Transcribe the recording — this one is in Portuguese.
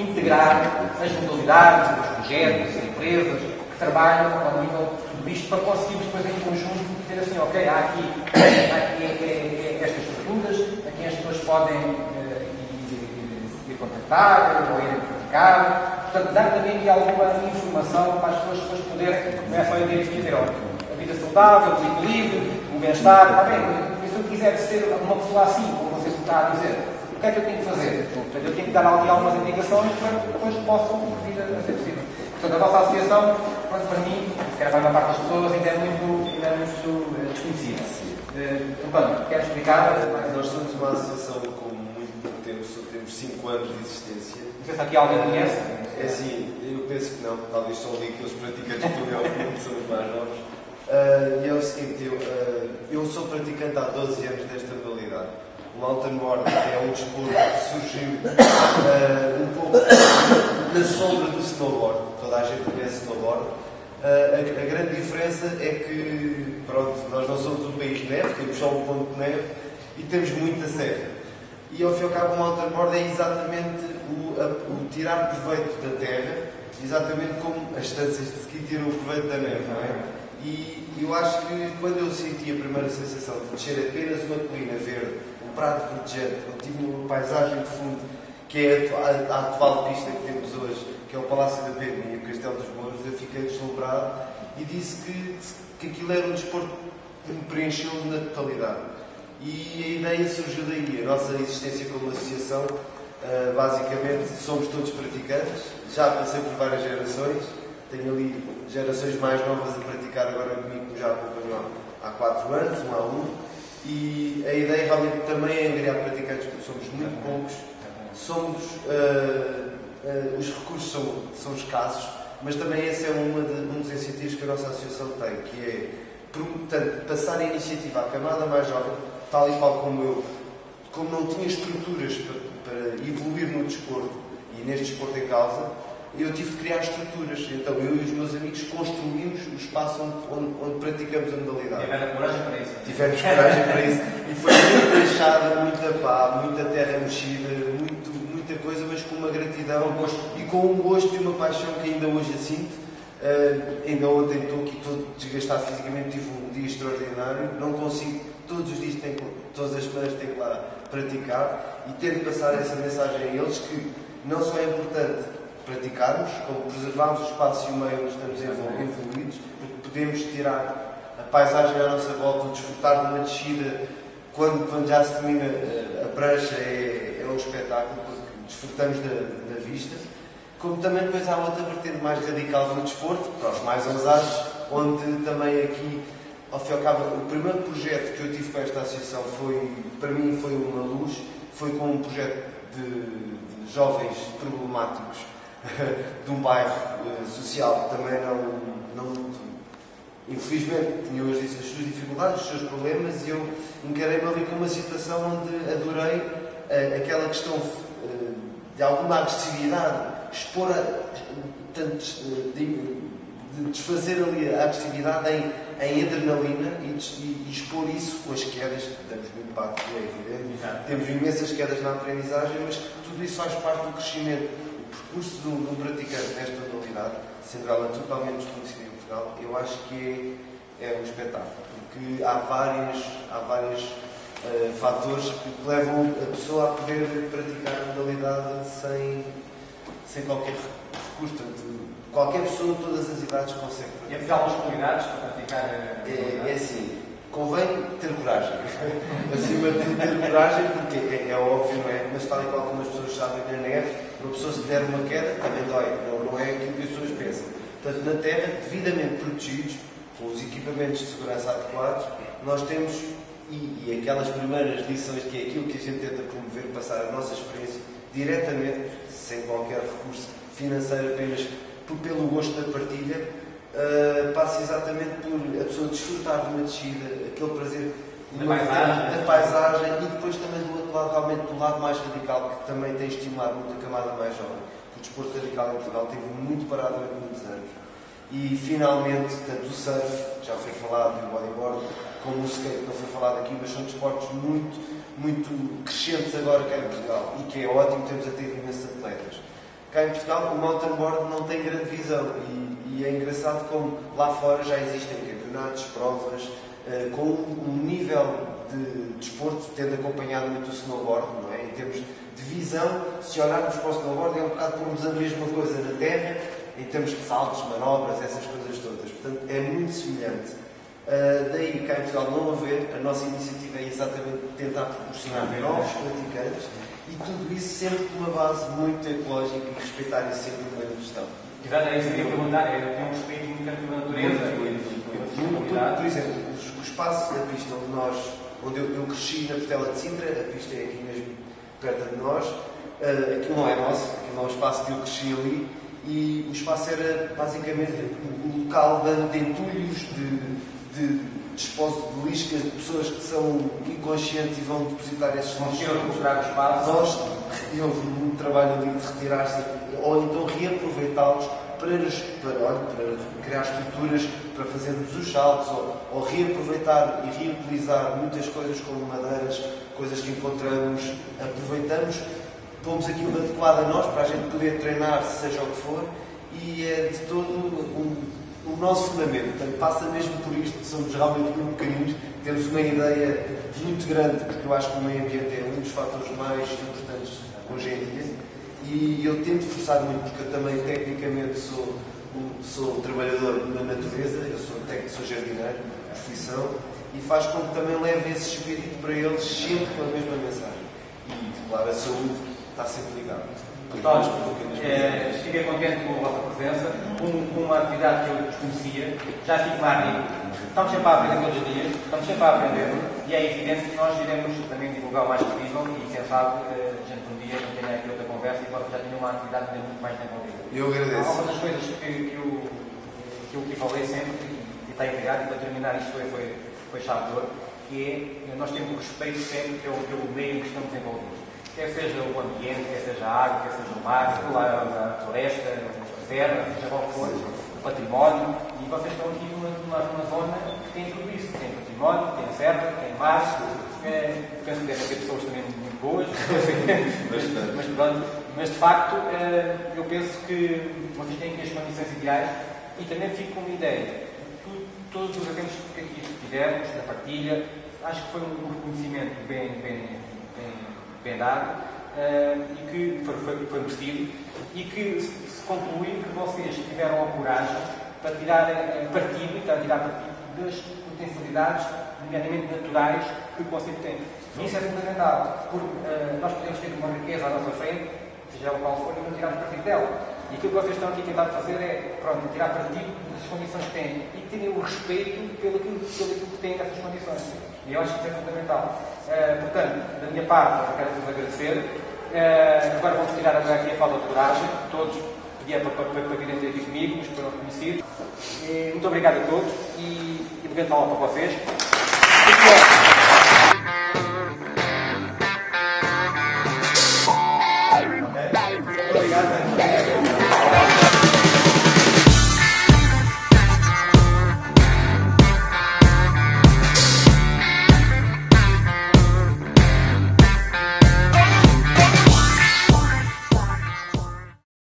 integrar as modalidades, os projetos, as empresas que trabalham ao nível disto para conseguirmos depois em conjunto dizer assim, ok, há aqui, há aqui é, é, é, estas estruturas, aqui as pessoas podem uh, ir, ir, contactar ou ir praticar. Portanto, dar também aqui alguma informação para as pessoas depois poderem, começam a dizer, olha, a vida saudável, o equilíbrio, o bem-estar, está bem, se eu quiser ser uma pessoa assim, como você está a dizer, o que é que eu tenho que fazer? Portanto, eu tenho que dar ali algumas indicações para que depois possam vir a ser possível. Portanto, a nossa associação, pronto, para mim, se calhar para a maior parte das pessoas, ainda é muito, ainda é muito uh, desconhecida. Uh, António, quer explicar? Nós somos uma associação com muito pouco tempo, só temos 5 anos de existência. Não sei se aqui alguém conhece. É assim, eu penso que não, talvez só ali aqueles praticantes do túnel que são os mais novos. Uh, e é o seguinte, eu, uh, eu sou praticante há 12 anos desta modalidade. O mountain board é um desporto que surgiu uh, um pouco na sombra do snowboard. Toda a gente conhece snowboard. A, a, grande diferença é que, pronto, nós não somos um país de neve, temos só um ponto de neve e temos muita serra. E ao fim e ao cabo, o mountain board é exatamente o, a, o tirar proveito da terra, exatamente como as estâncias de ski tiram o proveito da neve, não é? E eu acho que quando eu senti a primeira sensação de descer apenas uma colina verde, um prato verdejante, onde tive uma paisagem de fundo, que é a, a, atual pista que temos hoje, que é o Palácio da Pena e o Castelo dos Mouros, eu fiquei deslumbrado e disse que, que aquilo era um desporto que me preencheu na totalidade. E a ideia surgiu daí. A nossa existência como associação, uh, basicamente, somos todos praticantes, já passei por várias gerações, tenho ali gerações mais novas a praticar agora comigo, já acompanham há 4 anos, um a um. E a ideia realmente também é angariar praticantes, porque somos muito poucos. Somos, uh, uh, os recursos são, são escassos, mas também esse é uma de, um dos incentivos que a nossa associação tem, que é portanto, passar a iniciativa à camada mais jovem, tal e qual como eu, como não tinha estruturas para, para evoluir no desporto e neste desporto em causa, eu tive que criar estruturas. Então eu e os meus amigos construímos o espaço onde, onde, onde praticamos a modalidade. Tiveram coragem para isso. Tivemos coragem para isso. E foi muita deixada, muita pá, muita terra mexida, muito, muita coisa, mas com uma gratidão e com um gosto e uma paixão que ainda hoje a sinto. Uh, ainda ontem estou aqui todo desgastado fisicamente, tive um dia extraordinário, não consigo, todos os dias tenho, todas as semanas tenho que lá praticar e tento passar essa mensagem a eles que não só é importante praticarmos, como preservarmos o espaço e o meio onde estamos envolvidos, porque podemos tirar a paisagem à nossa volta, desfrutar de uma descida, quando, quando já se termina eh, a prancha é, é um espetáculo, porque desfrutamos da, da vista, como também depois há outra vertente mais radical do desporto, para os mais ousados, onde também aqui, ao fim e ao cabo, o primeiro projeto que eu tive com esta associação foi, para mim, foi uma luz, foi com um projeto de, de jovens problemáticos de um bairro uh, social que também não, não infelizmente tinha hoje as suas dificuldades, os seus problemas e eu encarei-me ali com uma situação onde adorei uh, aquela questão uh, de alguma agressividade, expor a, tanto, de, de, desfazer ali a agressividade em, em adrenalina e, e, e, expor isso com as quedas, que damos muito impacto, é evidente. Temos imensas quedas na aprendizagem, mas tudo isso faz parte do crescimento percurso de um, de um praticante nesta modalidade, sendo ela totalmente desconhecida em Portugal, eu acho que é, é um espetáculo, porque há vários, há vários uh, fatores que levam a pessoa a poder praticar a modalidade sem, sem qualquer recurso. Portanto, qualquer pessoa de todas as idades consegue praticar. E haver algumas qualidades para praticar a é, é assim, convém ter coragem. Acima de ter coragem, porque é, é, óbvio, não é? Mas tal e qual como as pessoas sabem na neve, uma pessoa se der uma queda, também dói. Não, não é aquilo que as pessoas pensam. Portanto, na Terra, devidamente protegidos, com os equipamentos de segurança adequados, nós temos, e, e aquelas primeiras lições, que é aquilo que a gente tenta promover, passar a nossa experiência diretamente, sem qualquer recurso financeiro, apenas pelo gosto da partilha, uh, passa exatamente por a pessoa desfrutar de uma descida, aquele prazer da paisagem. da paisagem e depois também do outro lado, realmente do lado mais radical, que também tem estimulado muito a camada mais jovem. O desporto radical em Portugal teve muito parado durante muitos anos. E finalmente, tanto o surf, já foi falado, e o bodyboard, como o skate, não foi falado aqui, mas são desportos muito, muito crescentes agora cá em Portugal. E que é ótimo, temos a ter imensos atletas. Cá em Portugal o mountain board não tem grande visão e, e é engraçado como lá fora já existem campeonatos, provas, uh, com um nível de desporto tendo acompanhado muito o snowboard, não é? Em termos de visão, se olharmos para o snowboard é um bocado pormos a mesma coisa na terra, em termos de saltos, manobras, essas coisas todas. Portanto, é muito semelhante. Uh, daí, cá em Portugal não haver, a nossa iniciativa é exatamente tentar proporcionar novos praticantes e tudo isso sempre com uma base muito ecológica e respeitar isso sempre no meio da gestão. Exato, é isso que eu ia perguntar, é, tem um respeito muito grande pela natureza. Muito, por exemplo, o espaço da pista onde nós, onde eu, eu cresci na Portela de Sintra, a pista é aqui mesmo perto de nós, uh, aquilo não é nosso, aquilo é um espaço que eu cresci ali, e o espaço era basicamente o local de, entulhos, de, de despósito de lixo, de pessoas que são inconscientes e vão depositar esses lixos. Vão recuperar o espaço. Nós, houve um trabalho ali de retirar-se, ou então reaproveitá-los para, para, para, criar estruturas, para fazermos os saltos, ou, ou reaproveitar e reutilizar muitas coisas como madeiras, coisas que encontramos, aproveitamos pomos aquilo adequado a nós para a gente poder treinar, seja o que for, e é de todo o, o nosso fundamento. Portanto, passa mesmo por isto, somos realmente muito pequeninos, temos uma ideia muito grande, porque eu acho que o meio ambiente é um dos fatores mais importantes hoje em dia, e eu tento forçar muito, porque eu também tecnicamente sou, sou trabalhador na natureza, eu sou técnico, sou jardineiro, profissão, e faz com que também leve esse espírito para eles sempre com a mesma mensagem. E, claro, a saúde está sempre ligado. António, é, fiquei contente com a vossa presença, com, uma atividade que eu desconhecia, já fico mais rico. Estamos sempre a aprender todos os dias, estamos sempre a aprender e é evidente que nós iremos também divulgar o mais possível e, quem sabe, eh, a gente um dia não tenha aqui outra conversa e vocês já tenham uma atividade ainda muito mais desenvolvida. Eu agradeço. Uma das coisas que, que, eu, que eu falei sempre e está empregado, e para terminar isto foi, foi, foi chave de ouro, que é nós temos respeito sempre pelo, pelo meio em que estamos envolvidos quer seja o ambiente, quer seja a água, quer seja o mar, a floresta, a terra, seja qual for, o património, e vocês estão aqui numa, numa, zona que tem tudo isso, tem património, tem serra, tem mar, é, penso que devem ter pessoas também muito boas, mas, pronto, mas de facto é, eu penso que vocês têm aqui as condições ideais. E também fico com uma ideia. Todos os eventos que aqui tivemos, na partilha, acho que foi um reconhecimento bem, bem bem dado uh, e que foi, foi, merecido e que se, concluiu que vocês tiveram a coragem para tirar uh, partido e para tirar partido das potencialidades, nomeadamente naturais, que o Conselho tem. Isso é fundamental, porque uh, nós podemos ter uma riqueza à nossa frente, seja o qual for, e não tirarmos partido dela. E aquilo que vocês estão aqui tentando fazer é, pronto, tirar partido das condições que têm e terem o respeito pelo aquilo, pelo aquilo que têm nessas condições. E eu acho que isso é fundamental. Uh, portanto, da minha parte, quero-vos agradecer. Uh, agora vou tirar agora aqui a falta de coragem, todos pediam é para, para, para virem ter aqui comigo, os que foram conhecidos. Eh, muito obrigado a todos e, e a falar para vocês. Obrigado. Né?